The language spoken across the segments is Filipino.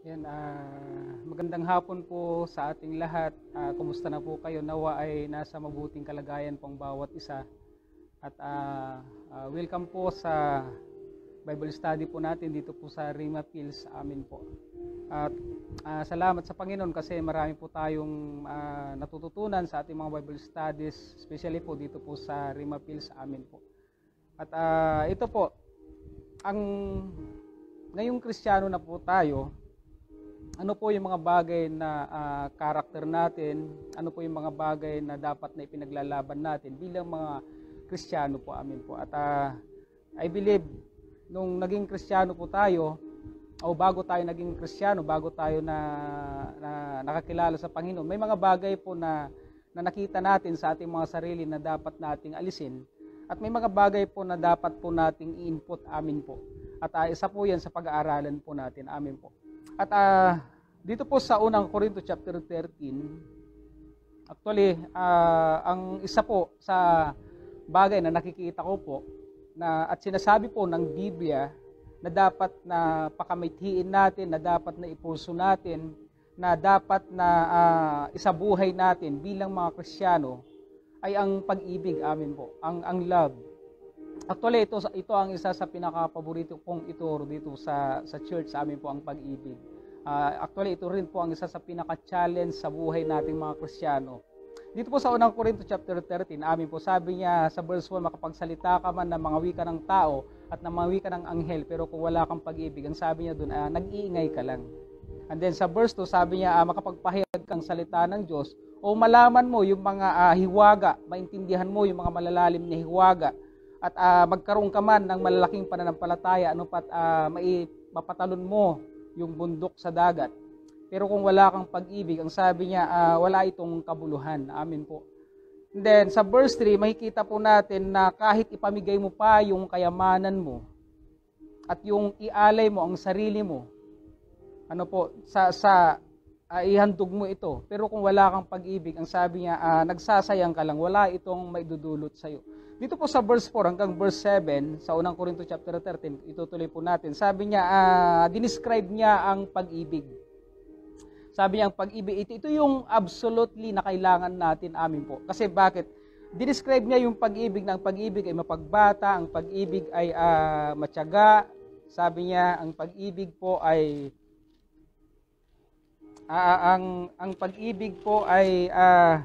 Yan, ah, magandang hapon po sa ating lahat. Ah, kumusta na po kayo? Nawa ay nasa mabuting kalagayan pong bawat isa. At ah, ah, welcome po sa Bible study po natin dito po sa Rima sa amin po. At ah, salamat sa Panginoon kasi marami po tayong ah, natututunan sa ating mga Bible studies, especially po dito po sa Rima sa amin po. At ah, ito po, ang ngayong Kristiyano na po tayo, ano po yung mga bagay na ah, karakter natin, ano po yung mga bagay na dapat na ipinaglalaban natin bilang mga Kristiyano po amin po. At ah, I believe, nung naging Kristiyano po tayo, o bago tayo naging Kristiyano, bago tayo na, na nakakilala sa Panginoon, may mga bagay po na, na nakita natin sa ating mga sarili na dapat nating alisin. At may mga bagay po na dapat po nating i-input amin po. At ah, isa po yan sa pag-aaralan po natin, amin po. At ah, dito po sa unang Korinto chapter 13, actually, ah, ang isa po sa bagay na nakikita ko po na at sinasabi po ng Biblia na dapat na pakamithiin natin, na dapat na ipuso natin, na dapat na ah, isabuhay natin bilang mga Kristiyano ay ang pag-ibig amin po, ang ang love. Actually, ito ito ang isa sa pinaka-paborito kong ituro dito sa sa church sa amin po ang pag-ibig. Ah, actually, ito rin po ang isa sa pinaka-challenge sa buhay nating mga Kristiyano. Dito po sa unang Korinto chapter 13, amin po sabi niya sa verse 1, makapagsalita ka man ng mga wika ng tao at ng mga wika ng anghel, pero kung wala kang pag-ibig, ang sabi niya doon, ah, nag-iingay ka lang. And then sa verse 2, sabi niya, ah, makapagpahayag kang salita ng Diyos, o malaman mo yung mga ah, hiwaga, maintindihan mo yung mga malalalim na hiwaga, at ah, magkaroon ka man ng malalaking pananampalataya, ano pat ah, mai, mapatalon mo yung bundok sa dagat. Pero kung wala kang pag-ibig, ang sabi niya, ah, wala itong kabuluhan. Amin po. And then, sa verse 3, makikita po natin na kahit ipamigay mo pa yung kayamanan mo at yung ialay mo ang sarili mo, ano po, sa, sa ah, ihandog mo ito. Pero kung wala kang pag-ibig, ang sabi niya, ah, nagsasayang ka lang, wala itong maidudulot sa'yo. Dito po sa verse 4 hanggang verse 7, sa unang Korinto chapter 13, itutuloy po natin. Sabi niya, ah, dinescribe niya ang pag-ibig. Sabi niya, ang pag-ibig, ito, ito yung absolutely na kailangan natin amin po. Kasi bakit? Dinescribe niya yung pag-ibig na ang pag-ibig ay mapagbata, ang pag-ibig ay ah, matyaga. Sabi niya, ang pag-ibig po ay Ah, ang ang pag-ibig po ay ah,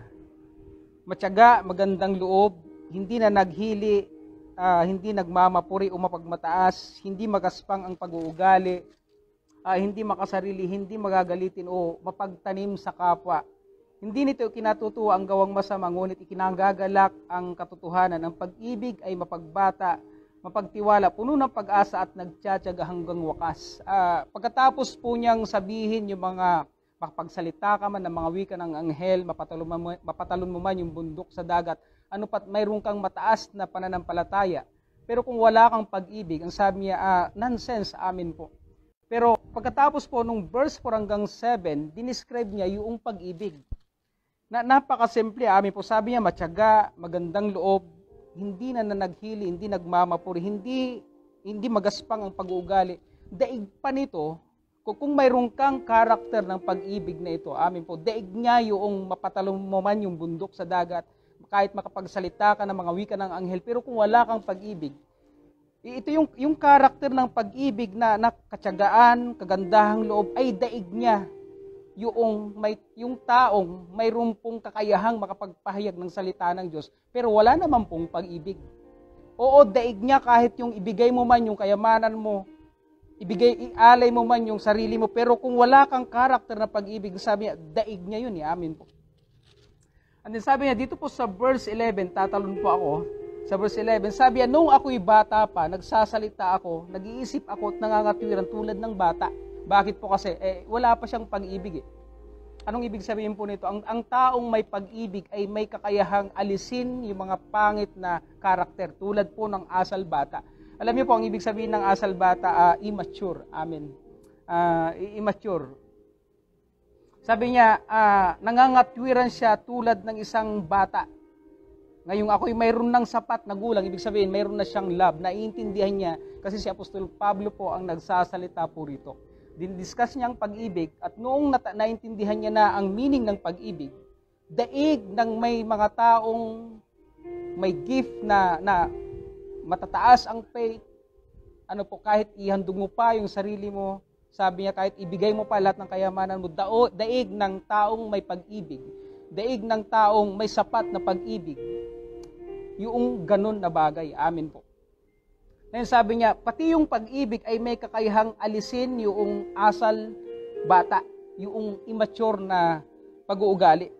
matyaga, magandang loob, hindi na naghili, ah, hindi nagmamapuri o mapagmataas, hindi magaspang ang pag-uugali, ah, hindi makasarili, hindi magagalitin o mapagtanim sa kapwa. Hindi nito kinatutuwa ang gawang masama, ngunit ikinagagalak ang katotohanan. Ang pag-ibig ay mapagbata, mapagtiwala, puno ng pag-asa at nagtsatsaga hanggang wakas. Ah, pagkatapos po niyang sabihin yung mga makapagsalita ka man ng mga wika ng anghel, mapatalon mo, mapatalon mo man yung bundok sa dagat, ano pat mayroon kang mataas na pananampalataya. Pero kung wala kang pag-ibig, ang sabi niya, ah, nonsense amin po. Pero pagkatapos po nung verse 4 hanggang 7, dinescribe niya yung pag-ibig. Na napakasimple, amin po sabi niya, matyaga, magandang loob, hindi na naghili, hindi nagmamapuri, hindi hindi magaspang ang pag-uugali. Daig pa nito, kung, kung mayroon kang karakter ng pag-ibig na ito, amin po, daig niya yung mapatalong mo man yung bundok sa dagat, kahit makapagsalita ka ng mga wika ng anghel, pero kung wala kang pag-ibig, ito yung, yung karakter ng pag-ibig na nakatsagaan, kagandahang loob, ay daig niya yung, may, yung taong mayroon pong kakayahang makapagpahayag ng salita ng Diyos, pero wala naman pong pag-ibig. Oo, daig niya kahit yung ibigay mo man yung kayamanan mo, ibigay, ialay mo man yung sarili mo, pero kung wala kang karakter na pag-ibig, sabi niya, daig niya yun, eh, amin po. And sabi niya, dito po sa verse 11, tatalon po ako, sa verse 11, sabi niya, nung ako'y bata pa, nagsasalita ako, nag-iisip ako at nangangatwiran tulad ng bata. Bakit po kasi? Eh, wala pa siyang pag-ibig eh. Anong ibig sabihin po nito? Ang, ang taong may pag-ibig ay may kakayahang alisin yung mga pangit na karakter tulad po ng asal bata. Alam niyo po, ang ibig sabihin ng asal bata, uh, immature. Amen. Uh, immature. Sabi niya, uh, nangangatwiran siya tulad ng isang bata. Ngayong ako'y mayroon ng sapat na gulang, ibig sabihin mayroon na siyang love, naiintindihan niya kasi si Apostol Pablo po ang nagsasalita po rito. Din-discuss niya ang pag-ibig at noong nata- naintindihan niya na ang meaning ng pag-ibig, daig ng may mga taong may gift na, na matataas ang faith, ano po, kahit ihandog mo pa yung sarili mo, sabi niya kahit ibigay mo pa lahat ng kayamanan mo, dao, daig ng taong may pag-ibig, daig ng taong may sapat na pag-ibig, yung ganun na bagay. Amin po. Ngayon sabi niya, pati yung pag-ibig ay may kakayahang alisin yung asal bata, yung immature na pag-uugali.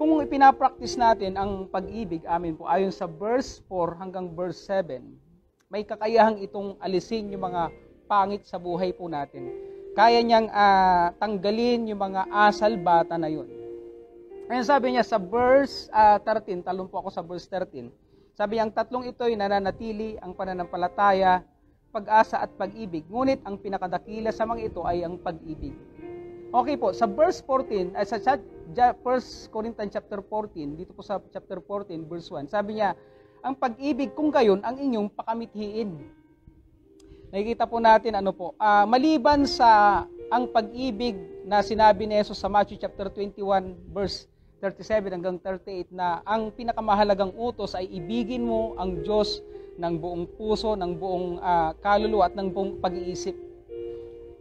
Kung ipinapractice natin ang pag-ibig, amin po, ayon sa verse 4 hanggang verse 7, may kakayahang itong alisin yung mga pangit sa buhay po natin. Kaya niyang uh, tanggalin yung mga asal bata na yun. Ngayon sabi niya sa verse uh, 13, talon po ako sa verse 13, sabi ang tatlong ito ay nananatili ang pananampalataya, pag-asa at pag-ibig. Ngunit ang pinakadakila sa mga ito ay ang pag-ibig. Okay po, sa verse 14, ay sa 1 Corinthians chapter 14, dito po sa chapter 14, verse 1, sabi niya, ang pag-ibig kung gayon ang inyong pakamithiin. Nakikita po natin ano po, uh, maliban sa ang pag-ibig na sinabi ni Jesus sa Matthew chapter 21 verse 37 hanggang 38 na ang pinakamahalagang utos ay ibigin mo ang Diyos ng buong puso, ng buong uh, kaluluwa at ng buong pag-iisip.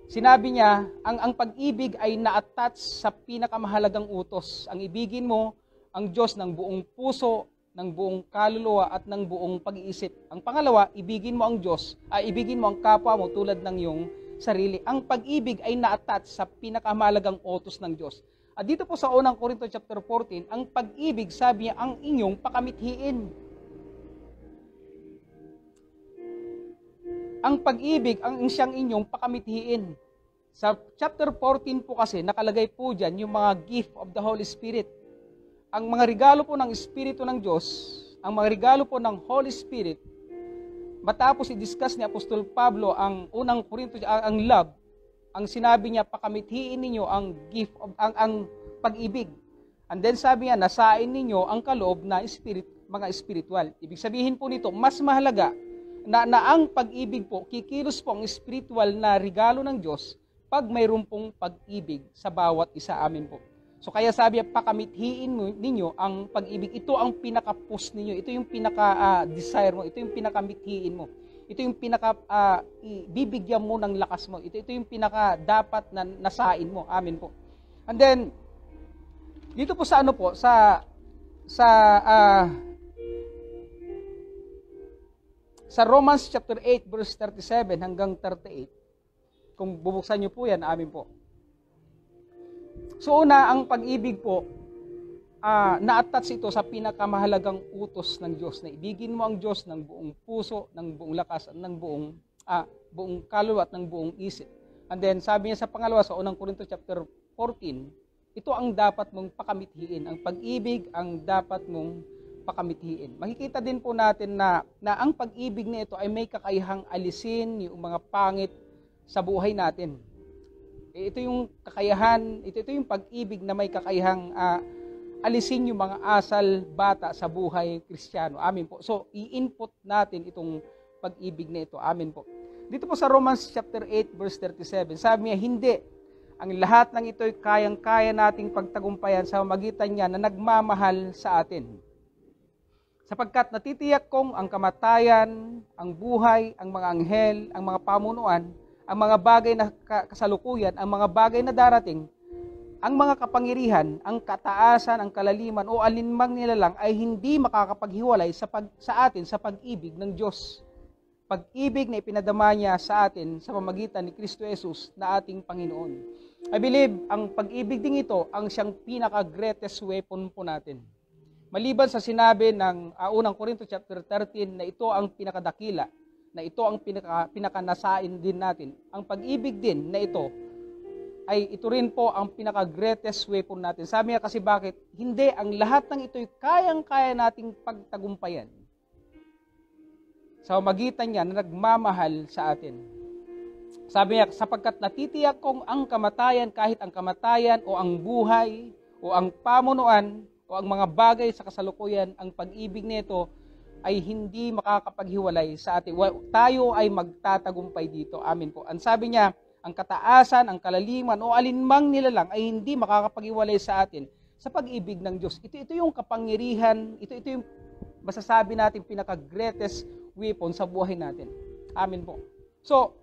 Sinabi niya, ang, ang pag-ibig ay na-attach sa pinakamahalagang utos. Ang ibigin mo ang Diyos ng buong puso, ng buong kaluluwa at ng buong pag-iisip. Ang pangalawa, ibigin mo ang Diyos, ay uh, ibigin mo ang kapwa mo tulad ng iyong sarili. Ang pag-ibig ay na-attach sa pinakamahalagang utos ng Diyos. At dito po sa unang Korinto chapter 14, ang pag-ibig, sabi niya, ang inyong pakamithiin. Ang pag-ibig, ang siyang inyong pakamithiin. Sa chapter 14 po kasi, nakalagay po dyan yung mga gift of the Holy Spirit. Ang mga regalo po ng Espiritu ng Diyos, ang mga regalo po ng Holy Spirit, matapos i-discuss ni Apostol Pablo ang unang Korinto, ang, love, ang sinabi niya, pakamithiin ninyo ang gift of, ang, ang pag-ibig. And then sabi niya, nasain ninyo ang kaloob na spirit, mga spiritual. Ibig sabihin po nito, mas mahalaga na, na ang pag-ibig po, kikilos po ang spiritual na regalo ng Diyos pag mayroon pong pag-ibig sa bawat isa amin po. So kaya sabi pakamithiin mo, ninyo ang pag-ibig. Ito ang pinaka-push ninyo. Ito yung pinaka-desire mo. Ito yung pinaka-mithiin mo. Ito yung pinaka uh, mo ng lakas mo. Ito ito yung pinaka dapat na nasain mo. Amen po. And then dito po sa ano po sa sa uh, sa Romans chapter 8 verse 37 hanggang 38. Kung bubuksan niyo po 'yan, amin po. So una, ang pag-ibig po, uh, na-attach ito sa pinakamahalagang utos ng Diyos na ibigin mo ang Diyos ng buong puso, ng buong lakas, ng buong, uh, buong kaluluwa at ng buong isip. And then sabi niya sa pangalawa sa unang Korinto chapter 14, ito ang dapat mong pakamithiin. Ang pag-ibig ang dapat mong pakamithiin. Makikita din po natin na, na ang pag-ibig na ito ay may kakayahang alisin yung mga pangit sa buhay natin. Ito yung kakayahan, ito, ito yung pag-ibig na may kakayahang uh, alisin yung mga asal bata sa buhay kristyano. Amin po. So, i-input natin itong pag-ibig na ito. Amin po. Dito po sa Romans chapter 8 verse 37, sabi niya, hindi. Ang lahat ng ito'y kayang-kaya nating pagtagumpayan sa magitan niya na nagmamahal sa atin. Sapagkat natitiyak kong ang kamatayan, ang buhay, ang mga anghel, ang mga pamunuan, ang mga bagay na kasalukuyan, ang mga bagay na darating, ang mga kapangyarihan, ang kataasan, ang kalaliman o alinmang nilalang ay hindi makakapaghiwalay sa, pag, sa atin sa pag-ibig ng Diyos. Pag-ibig na ipinadama niya sa atin sa pamagitan ni Kristo Jesus na ating Panginoon. I believe ang pag-ibig ding ito ang siyang pinaka-greatest weapon po natin. Maliban sa sinabi ng uh, unang Korinto chapter 13 na ito ang pinakadakila, na ito ang pinaka, pinakanasain din natin. Ang pag-ibig din na ito ay ito rin po ang pinaka-greatest weapon natin. Sabi niya kasi bakit? Hindi, ang lahat ng ito'y kayang-kaya nating pagtagumpayan. Sa magitan niya na nagmamahal sa atin. Sabi niya, sapagkat natitiyak kong ang kamatayan, kahit ang kamatayan o ang buhay o ang pamunuan o ang mga bagay sa kasalukuyan, ang pag-ibig nito ay hindi makakapaghiwalay sa atin. Tayo ay magtatagumpay dito. Amin po. Ang sabi niya, ang kataasan, ang kalaliman, o alinmang nilalang ay hindi makakapag-iwalay sa atin sa pag-ibig ng Diyos. Ito, ito yung kapangyarihan, ito, ito yung masasabi natin pinaka-greatest weapon sa buhay natin. Amin po. So,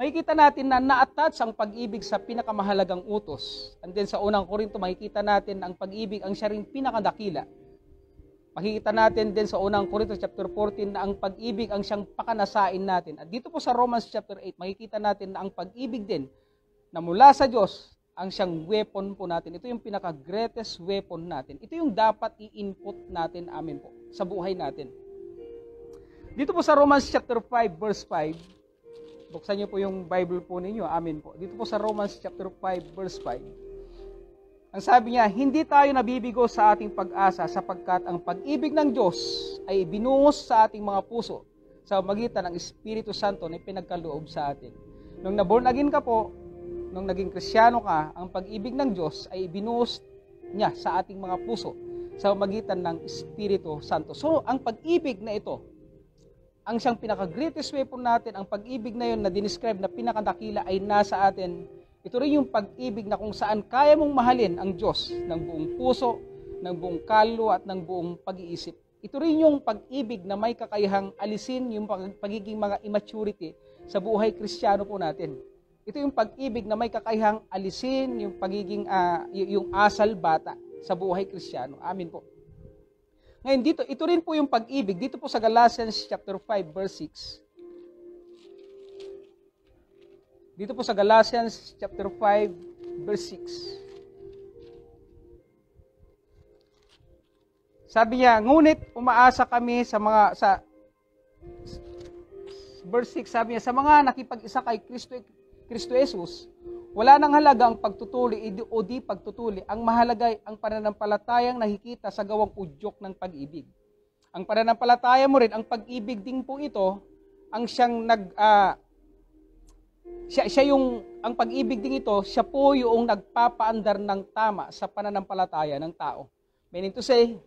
makikita natin na na-attach ang pag-ibig sa pinakamahalagang utos. And then sa unang Korinto, makikita natin ang pag-ibig ang siya rin pinakadakila. Makikita natin din sa unang Korinto chapter 14 na ang pag-ibig ang siyang pakanasain natin. At dito po sa Romans chapter 8, makikita natin na ang pag-ibig din na mula sa Diyos ang siyang weapon po natin. Ito yung pinaka-greatest weapon natin. Ito yung dapat i-input natin, amin po, sa buhay natin. Dito po sa Romans chapter 5 verse 5, Buksan niyo po yung Bible po ninyo. Amin po. Dito po sa Romans chapter 5 verse 5. Ang sabi niya, hindi tayo nabibigo sa ating pag-asa sapagkat ang pag-ibig ng Diyos ay binuhos sa ating mga puso sa magitan ng Espiritu Santo na pinagkaloob sa atin. Nung naborn again ka po, nung naging krisyano ka, ang pag-ibig ng Diyos ay binuhos niya sa ating mga puso sa magitan ng Espiritu Santo. So, ang pag-ibig na ito ang siyang pinaka-greatest weapon natin, ang pag-ibig na yun na dinescribe na pinakadakila ay nasa atin. Ito rin yung pag-ibig na kung saan kaya mong mahalin ang Diyos ng buong puso, ng buong kalwa at ng buong pag-iisip. Ito rin yung pag-ibig na may kakayahang alisin yung pagiging mga immaturity sa buhay kristyano po natin. Ito yung pag-ibig na may kakayahang alisin yung pagiging uh, yung asal bata sa buhay kristyano. Amin po. Ngayon dito, ito rin po yung pag-ibig. Dito po sa Galatians chapter 5 verse 6. Dito po sa Galatians chapter 5 verse 6. Sabi niya, ngunit umaasa kami sa mga sa verse 6 sabi niya sa mga nakipag-isa kay Kristo Kristo Jesus wala nang halaga ang pagtutuli o di pagtutuli. Ang mahalaga ay ang pananampalatayang nakikita sa gawang udyok ng pag-ibig. Ang pananampalataya mo rin, ang pag-ibig din po ito, ang siyang nag... Uh, siya, siya yung, ang pag-ibig din ito, siya po yung nagpapaandar ng tama sa pananampalataya ng tao. Meaning to say,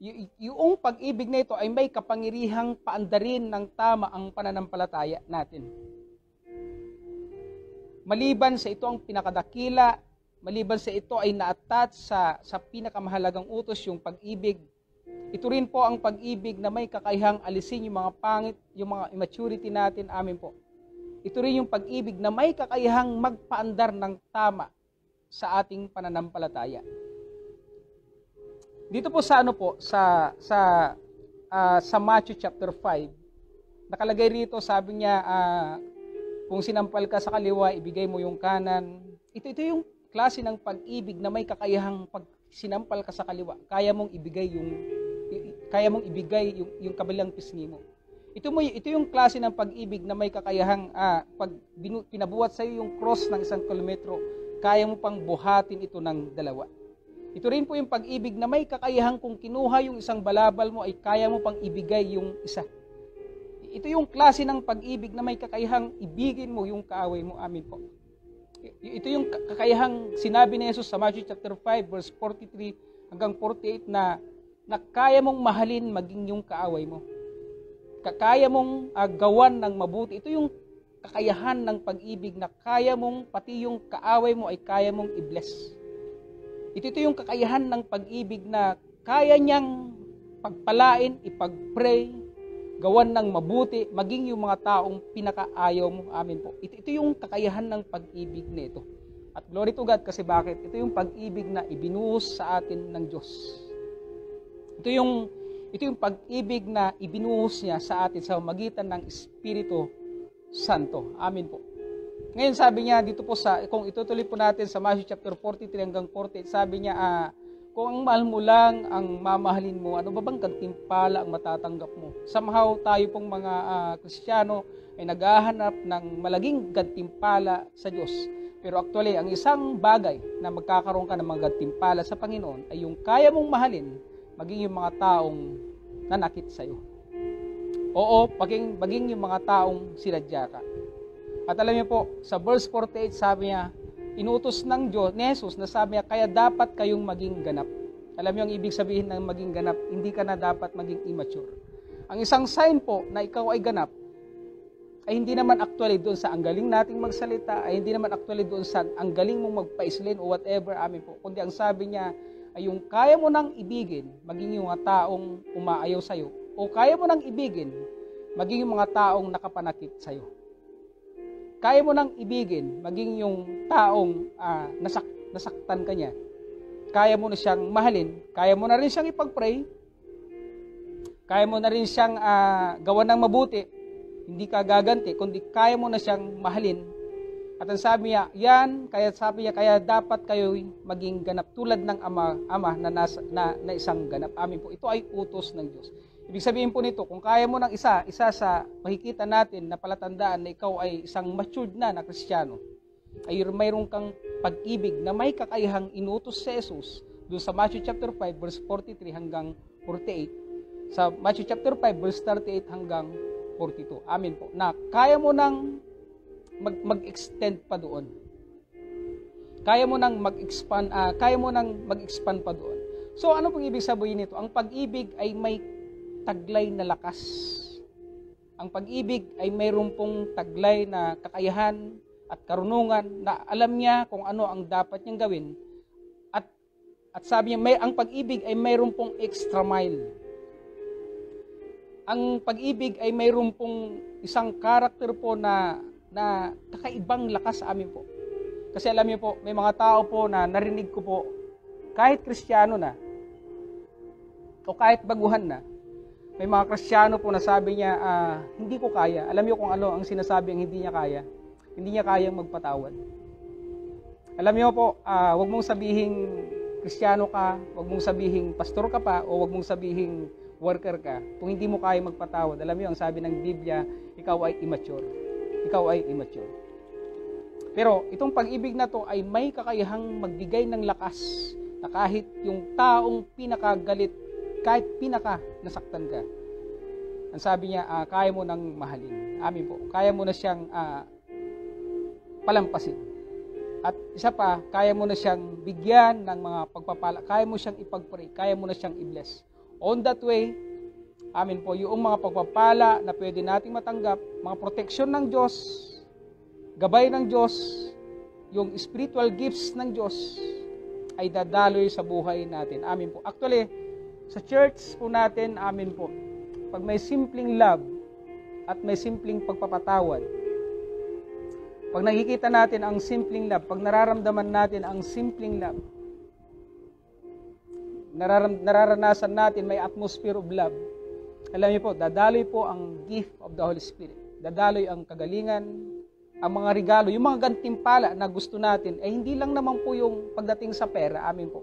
y- yung pag-ibig na ito ay may kapangyarihang paandarin ng tama ang pananampalataya natin. Maliban sa ito ang pinakadakila, maliban sa ito ay na-attach sa, sa pinakamahalagang utos, yung pag-ibig. Ito rin po ang pag-ibig na may kakayahang alisin yung mga pangit, yung mga immaturity natin, amin po. Ito rin yung pag-ibig na may kakayahang magpaandar ng tama sa ating pananampalataya. Dito po sa ano po sa sa uh, sa Matthew chapter 5 nakalagay rito sabi niya uh, kung sinampal ka sa kaliwa, ibigay mo yung kanan. Ito, ito yung klase ng pag-ibig na may kakayahang pag sinampal ka sa kaliwa, kaya mong ibigay yung kaya mong ibigay yung, yung kabilang pisngi mo. Ito mo ito yung klase ng pag-ibig na may kakayahang ah, pag binu, pinabuhat sa iyo yung cross ng isang kilometro, kaya mo pang buhatin ito ng dalawa. Ito rin po yung pag-ibig na may kakayahang kung kinuha yung isang balabal mo ay kaya mo pang ibigay yung isa. Ito yung klase ng pag-ibig na may kakayahang ibigin mo yung kaaway mo. Amin po. Ito yung kakayahang sinabi ni Jesus sa Matthew chapter 5 verse 43 hanggang 48 na na kaya mong mahalin maging yung kaaway mo. Kaya mong uh, gawan ng mabuti. Ito yung kakayahan ng pag-ibig na kaya mong pati yung kaaway mo ay kaya mong i-bless. Ito, ito yung kakayahan ng pag-ibig na kaya niyang pagpalain, ipag-pray, gawan ng mabuti, maging yung mga taong pinakaayaw mo amin po. Ito, ito yung kakayahan ng pag-ibig nito. At glory to God kasi bakit? Ito yung pag-ibig na ibinuhos sa atin ng Diyos. Ito yung ito yung pag-ibig na ibinuhos niya sa atin sa magitan ng Espiritu Santo. Amin po. Ngayon sabi niya dito po sa kung itutuloy po natin sa Matthew chapter 43 hanggang 48, sabi niya ah, kung ang mahal mo lang ang mamahalin mo, ano ba bang gantimpala ang matatanggap mo? Somehow tayo pong mga uh, Kristiyano ay naghahanap ng malaging gantimpala sa Diyos. Pero actually, ang isang bagay na magkakaroon ka ng mga gantimpala sa Panginoon ay yung kaya mong mahalin maging yung mga taong nanakit sa iyo. Oo, maging, maging yung mga taong sinadya ka. At alam niyo po, sa verse 48 sabi niya, inutos ng Diyos, ni Jesus, na sabi niya, kaya dapat kayong maging ganap. Alam niyo ang ibig sabihin ng maging ganap, hindi ka na dapat maging immature. Ang isang sign po na ikaw ay ganap, ay hindi naman actually doon sa ang galing nating magsalita, ay hindi naman actually doon sa ang galing mong magpaislin o whatever, amin po. Kundi ang sabi niya ay yung kaya mo nang ibigin, maging yung mga taong umaayaw sa'yo, o kaya mo nang ibigin, maging yung mga taong nakapanakit sa'yo. Kaya mo nang ibigin, maging yung taong uh, nasak nasaktan ka niya. Kaya mo na siyang mahalin, kaya mo na rin siyang ipag-pray, kaya mo na rin siyang uh, gawan ng mabuti, hindi ka gaganti, kundi kaya mo na siyang mahalin. At ang sabi niya, yan, kaya sabi niya, kaya dapat kayo maging ganap tulad ng ama, ama na, nasa, na, na isang ganap. Amin po, ito ay utos ng Diyos. Ibig sabihin po nito, kung kaya mo ng isa, isa sa makikita natin na palatandaan na ikaw ay isang matured na na kristyano, ay mayroon kang pag-ibig na may kakayahang inutos sa Jesus doon sa Matthew chapter 5 verse 43 hanggang 48. Sa Matthew chapter 5 verse 38 hanggang 42. Amin po. Na kaya mo nang mag, mag-extend pa doon. Kaya mo nang mag-expand, uh, kaya mo nang mag-expand pa doon. So ano pong ibig sabihin nito? Ang pag-ibig ay may taglay na lakas. Ang pag-ibig ay mayroon pong taglay na kakayahan at karunungan na alam niya kung ano ang dapat niyang gawin. At at sabi niya, may ang pag-ibig ay mayroon pong extra mile ang pag-ibig ay mayroon pong isang karakter po na na kakaibang lakas sa amin po. Kasi alam niyo po, may mga tao po na narinig ko po, kahit kristyano na, o kahit baguhan na, may mga kristyano po na sabi niya, ah, hindi ko kaya. Alam niyo kung ano ang sinasabi ang hindi niya kaya? Hindi niya kayang magpatawad. Alam niyo po, ah, wag mong sabihin kristyano ka, wag mong sabihin pastor ka pa, o wag mong sabihin worker ka, kung hindi mo kaya magpatawad, alam mo ang sabi ng Biblia, ikaw ay immature. Ikaw ay immature. Pero itong pag-ibig na to ay may kakayahang magbigay ng lakas na kahit yung taong pinakagalit, kahit pinaka nasaktan ka, ang sabi niya, uh, kaya mo nang mahalin. Amin po. Kaya mo na siyang uh, palampasin. At isa pa, kaya mo na siyang bigyan ng mga pagpapala. Kaya mo siyang ipagpray. Kaya mo na siyang i-bless. On that way, amin po, yung mga pagpapala na pwede nating matanggap, mga proteksyon ng Diyos, gabay ng Diyos, yung spiritual gifts ng Diyos, ay dadaloy sa buhay natin. Amin po. Actually, sa church po natin, amin po, pag may simpleng love at may simpleng pagpapatawad, pag nakikita natin ang simpleng love, pag nararamdaman natin ang simpleng love, nararam, nararanasan natin may atmosphere of love, alam niyo po, dadaloy po ang gift of the Holy Spirit. Dadaloy ang kagalingan, ang mga regalo, yung mga gantimpala na gusto natin, ay hindi lang naman po yung pagdating sa pera, amin po.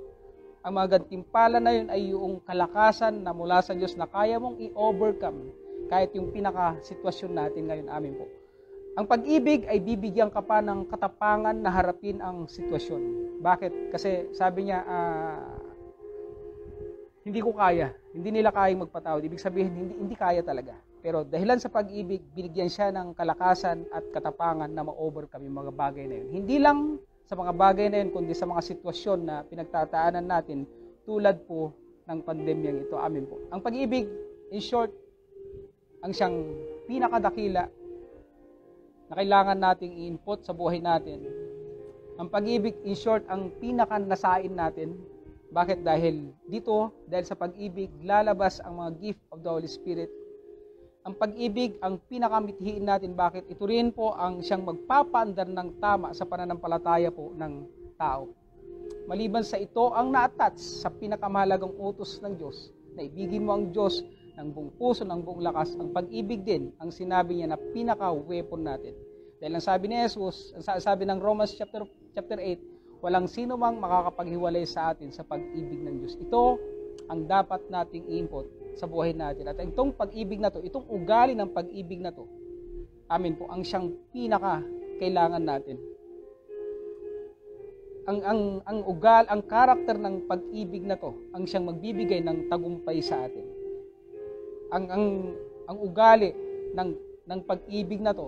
Ang mga gantimpala na yun ay yung kalakasan na mula sa Diyos na kaya mong i-overcome kahit yung pinaka-sitwasyon natin ngayon, amin po. Ang pag-ibig ay bibigyan ka pa ng katapangan na harapin ang sitwasyon. Bakit? Kasi sabi niya, uh, hindi ko kaya. Hindi nila kayang magpatawad. Ibig sabihin, hindi, hindi kaya talaga. Pero dahilan sa pag-ibig, binigyan siya ng kalakasan at katapangan na ma-overcome yung mga bagay na yun. Hindi lang sa mga bagay na yun, kundi sa mga sitwasyon na pinagtataanan natin tulad po ng pandemyang ito. Amin po. Ang pag-ibig, in short, ang siyang pinakadakila na kailangan nating i-input sa buhay natin. Ang pag-ibig, in short, ang pinakanasain natin bakit? Dahil dito, dahil sa pag-ibig, lalabas ang mga gift of the Holy Spirit. Ang pag-ibig, ang pinakamithiin natin. Bakit? Ito rin po ang siyang magpapaandar ng tama sa pananampalataya po ng tao. Maliban sa ito, ang na-attach sa pinakamahalagang utos ng Diyos, na ibigin mo ang Diyos ng buong puso, ng buong lakas. Ang pag-ibig din, ang sinabi niya na pinaka-weapon natin. Dahil ang sabi ni Jesus, ang sabi ng Romans chapter, chapter 8, Walang sino mang makakapaghiwalay sa atin sa pag-ibig ng Diyos. Ito ang dapat nating input sa buhay natin. At itong pag-ibig na to, itong ugali ng pag-ibig na to, amin po, ang siyang pinaka kailangan natin. Ang ang ang ugal, ang karakter ng pag-ibig na to, ang siyang magbibigay ng tagumpay sa atin. Ang ang ang ugali ng ng pag-ibig na to,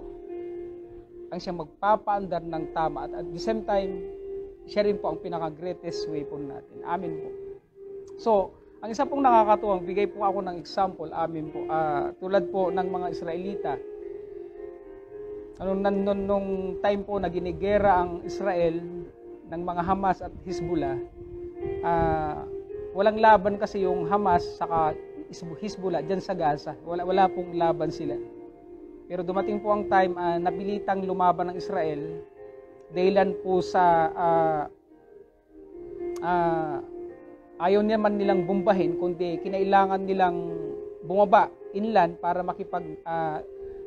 ang siyang magpapaandar ng tama at at the same time siya rin po ang pinaka-greatest weapon natin. Amin po. So, ang isa pong nakakatuwang, bigay po ako ng example, amin po, uh, tulad po ng mga Israelita, ano nandun nung time po na ginigera ang Israel ng mga Hamas at Hezbollah, ah, walang laban kasi yung Hamas saka Hezbollah dyan sa Gaza. Wala, wala pong laban sila. Pero dumating po ang time ah, napilitang lumaban ng Israel dahilan po sa ah, ah, ayaw naman nilang bumbahin kundi kinailangan nilang bumaba inland para makipag ah,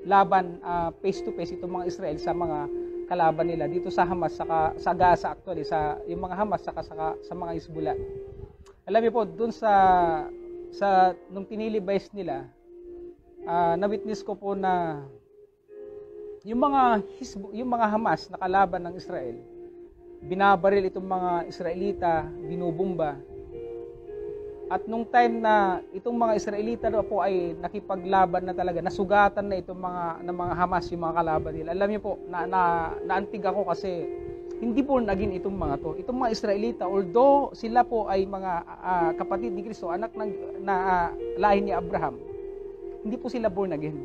laban ah, face to face itong mga Israel sa mga kalaban nila dito sa Hamas saka sa Gaza actually sa yung mga Hamas saka, saka sa mga Hezbollah. Alam niyo po doon sa sa nung tinilibase nila ah, na-witness ko po na yung mga Hizb- yung mga Hamas na kalaban ng Israel binabaril itong mga Israelita, binubumba. At nung time na itong mga Israelita daw po ay nakipaglaban na talaga, nasugatan na itong mga ng mga Hamas yung mga kalaban nila. Alam niyo po, na, na naantig ako kasi hindi po naging itong mga to. Itong mga Israelita, although sila po ay mga ah, kapatid ni Kristo, anak ng na ah, lahi ni Abraham, hindi po sila born again.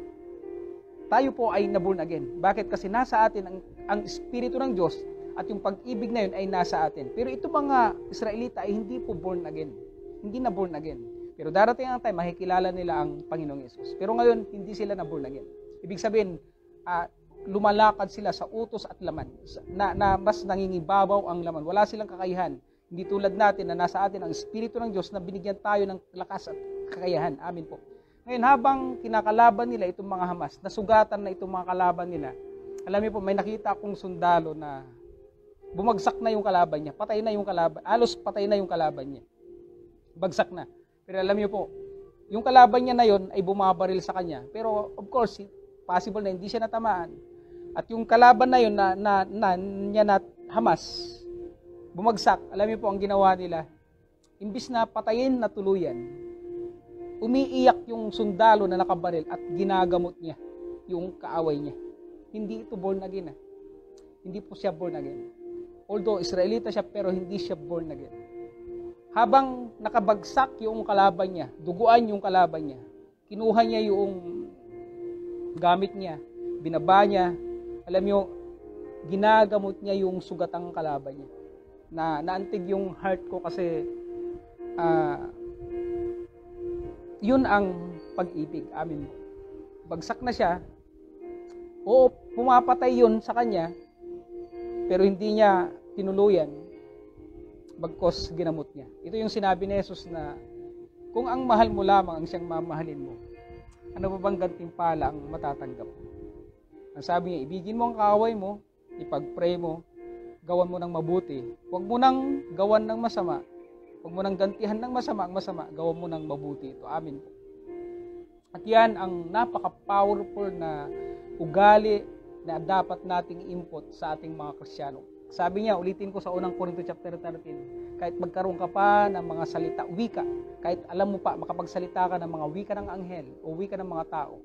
Tayo po ay na born again. Bakit? Kasi nasa atin ang, ang Espiritu ng Diyos at yung pag-ibig na yun ay nasa atin. Pero ito mga Israelita ay hindi po born again. Hindi na born again. Pero darating ang time, makikilala nila ang Panginoong Yesus. Pero ngayon, hindi sila na born again. Ibig sabihin, ah, lumalakad sila sa utos at laman. Na, na mas nangingibabaw ang laman. Wala silang kakayahan. Hindi tulad natin na nasa atin ang Espiritu ng Diyos na binigyan tayo ng lakas at kakayahan. Amin po. Ngayon, habang kinakalaban nila itong mga Hamas, nasugatan na itong mga kalaban nila, alam niyo po, may nakita akong sundalo na bumagsak na yung kalaban niya. Patay na yung kalaban. Alos patay na yung kalaban niya. Bagsak na. Pero alam niyo po, yung kalaban niya na yon ay bumabaril sa kanya. Pero of course, possible na hindi siya natamaan. At yung kalaban na yon na, na, na niya na Hamas, bumagsak. Alam niyo po ang ginawa nila. Imbis na patayin na tuluyan, umiiyak yung sundalo na nakabaril at ginagamot niya yung kaaway niya. Hindi ito born again. Ah. Hindi po siya born again. Although Israelita siya pero hindi siya born again. Habang nakabagsak yung kalaban niya, duguan yung kalaban niya, kinuha niya yung gamit niya, binaba niya, alam niyo, ginagamot niya yung sugatang kalaban niya. Na naantig yung heart ko kasi ah, yun ang pag-ibig. Amin po. Bagsak na siya. Oo, pumapatay yun sa kanya, pero hindi niya tinuluyan bagkos ginamot niya. Ito yung sinabi ni Jesus na kung ang mahal mo lamang ang siyang mamahalin mo, ano pa bang gantimpala ang matatanggap mo? Ang sabi niya, ibigin mo ang kaaway mo, ipag-pray mo, gawan mo ng mabuti. Huwag mo nang gawan ng masama. Huwag mo nang gantihan ng masama ang masama, gawan mo ng mabuti. Ito, amin po. At yan ang napaka-powerful na ugali na dapat nating input sa ating mga Kristiyano. Sabi niya, ulitin ko sa unang Korinto chapter 13, kahit magkaroon ka pa ng mga salita, wika, kahit alam mo pa, makapagsalita ka ng mga wika ng anghel o wika ng mga tao,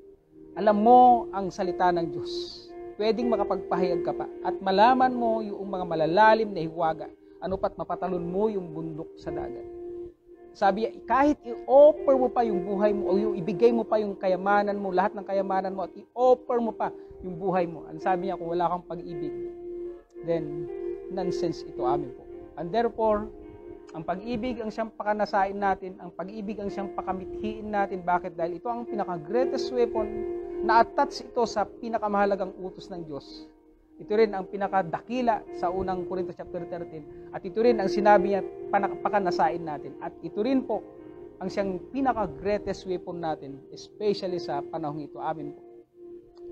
alam mo ang salita ng Diyos. Pwedeng makapagpahayag ka pa at malaman mo yung mga malalalim na hiwaga. Ano pat mapatalon mo yung bundok sa dagat. Sabi niya, kahit i-offer mo pa yung buhay mo o yung ibigay mo pa yung kayamanan mo, lahat ng kayamanan mo at i-offer mo pa yung buhay mo. Ang sabi niya, kung wala kang pag-ibig, then nonsense ito amin po. And therefore, ang pag-ibig ang siyang pakanasain natin, ang pag-ibig ang siyang pakamithiin natin. Bakit? Dahil ito ang pinaka-greatest weapon na attach ito sa pinakamahalagang utos ng Diyos. Ito rin ang pinakadakila sa unang Korinto chapter 13. At ito rin ang sinabi niya, panak- pakanasain natin. At ito rin po ang siyang pinaka-greatest weapon natin, especially sa panahong ito. Amin po.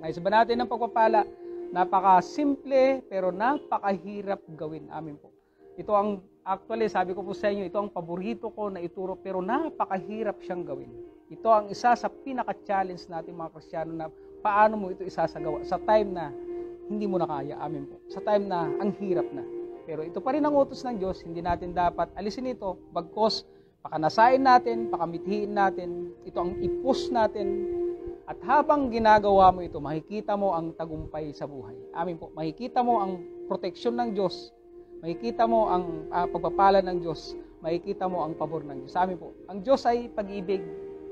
Nais ba natin ng pagpapala? Napaka-simple pero napakahirap gawin. Amin po. Ito ang, actually, sabi ko po sa inyo, ito ang paborito ko na ituro pero napakahirap siyang gawin. Ito ang isa sa pinaka-challenge natin mga Kristiyano na paano mo ito isasagawa sa time na hindi mo na kaya. Amin po. Sa time na ang hirap na. Pero ito pa rin ang utos ng Diyos, hindi natin dapat alisin ito, bagkos pakanasain natin, pakamithiin natin, ito ang ipus natin, at habang ginagawa mo ito, makikita mo ang tagumpay sa buhay. Amin po. Makikita mo ang proteksyon ng Diyos. Makikita mo ang ah, pagpapala ng Diyos. Makikita mo ang pabor ng Diyos. Amin po. Ang Diyos ay pag-ibig.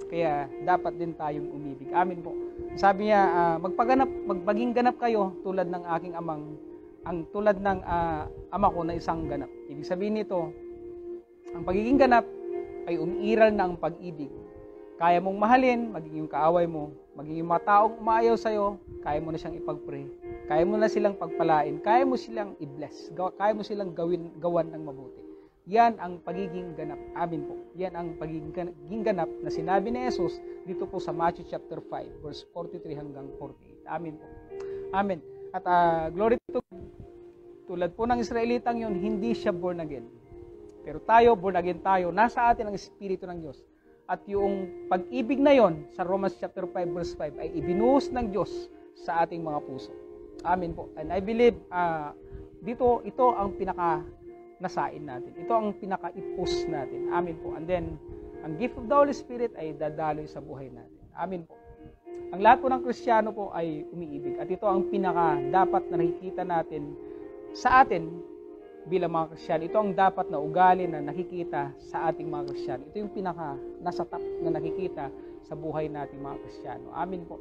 Kaya dapat din tayong umibig. Amin po. Sabi niya, ah, magpaganap, magpaging ganap kayo tulad ng aking amang, ang tulad ng ah, ama ko na isang ganap. Ibig sabihin nito, ang pagiging ganap ay umiiral na ang pag-ibig. Kaya mong mahalin, maging yung kaaway mo, maging yung mga taong umaayaw sa'yo, kaya mo na siyang ipag-pray. Kaya mo na silang pagpalain, kaya mo silang i-bless, kaya mo silang gawin, gawan ng mabuti. Yan ang pagiging ganap. Amin po. Yan ang pagiging gan- pagiging ganap na sinabi ni Jesus dito po sa Matthew chapter 5 verse 43 hanggang 48. Amin po. Amen. At ah, glory to God. Tulad po ng Israelitang yun, hindi siya born again. Pero tayo, born again tayo, nasa atin ang Espiritu ng Diyos. At yung pag-ibig na yon sa Romans chapter 5 verse 5 ay ibinuhos ng Diyos sa ating mga puso. Amen po. And I believe ah, dito ito ang pinaka nasain natin. Ito ang pinaka-ipus natin. Amen po. And then ang gift of the Holy Spirit ay dadaloy sa buhay natin. Amen po. Ang lahat po ng Kristiyano po ay umiibig. At ito ang pinaka dapat na nakikita natin sa atin bilang mga Kristiyano. Ito ang dapat na ugali na nakikita sa ating mga Kristiyano. Ito yung pinaka nasa top na nakikita sa buhay nating mga Kristiyano. Amin po.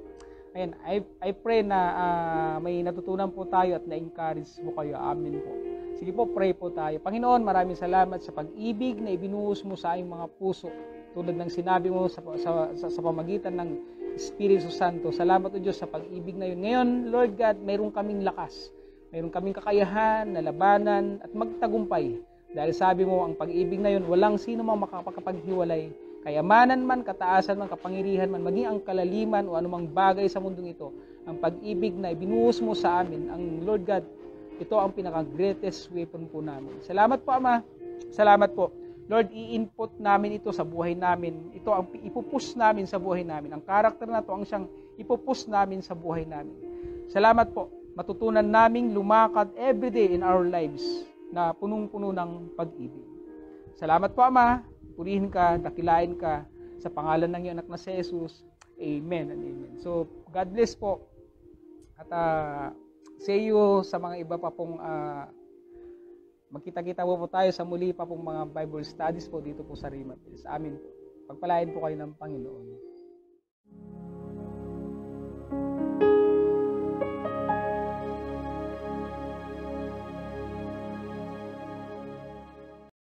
Ayan, I, I pray na ah, may natutunan po tayo at na-encourage po kayo. Amin po. Sige po, pray po tayo. Panginoon, maraming salamat sa pag-ibig na ibinuhos mo sa aming mga puso. Tulad ng sinabi mo sa, sa, sa, sa pamagitan ng Espiritu Santo. Salamat o Diyos sa pag-ibig na yun. Ngayon, Lord God, mayroon kaming lakas. Mayroon kaming kakayahan na labanan at magtagumpay. Dahil sabi mo, ang pag-ibig na yun, walang sino mang makakapaghiwalay. Kayamanan man, kataasan man, kapangyarihan man, maging ang kalaliman o anumang bagay sa mundong ito, ang pag-ibig na ibinuhos mo sa amin, ang Lord God, ito ang pinaka-greatest weapon po namin. Salamat po, Ama. Salamat po. Lord, i-input namin ito sa buhay namin. Ito ang ipupush namin sa buhay namin. Ang karakter na to ang siyang ipupush namin sa buhay namin. Salamat po. Matutunan naming lumakad everyday in our lives na punong-puno ng pag-ibig. Salamat po, Ama. Purihin ka, dakilain ka sa pangalan ng iyong anak na si Jesus. Amen and amen. So, God bless po. At ah, see you sa mga iba pa pong ah, magkita-kita po, po tayo sa muli pa pong mga Bible studies po dito po sa Rima Pills. Amin po. Pagpalain po kayo ng Panginoon.